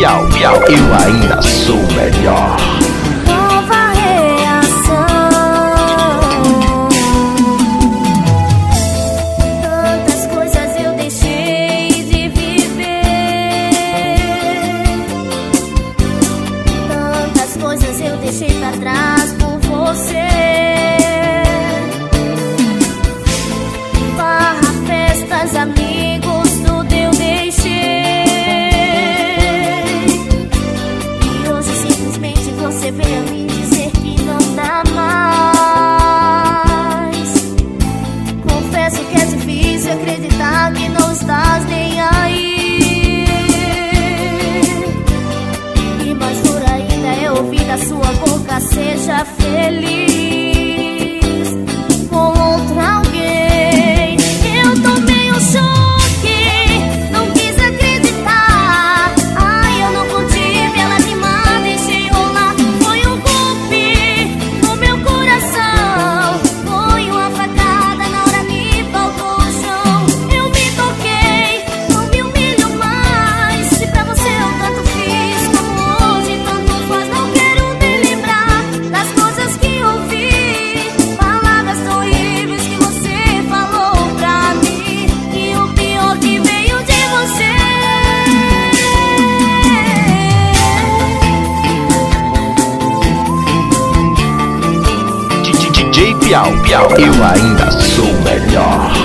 Piau, Piau. Eu ainda sou melhor. Nova reação. Tantas coisas eu deixei de viver. Tantas coisas eu deixei pra trás. sua boca seja feliz. Piau, Piau. Eu ainda sou melhor.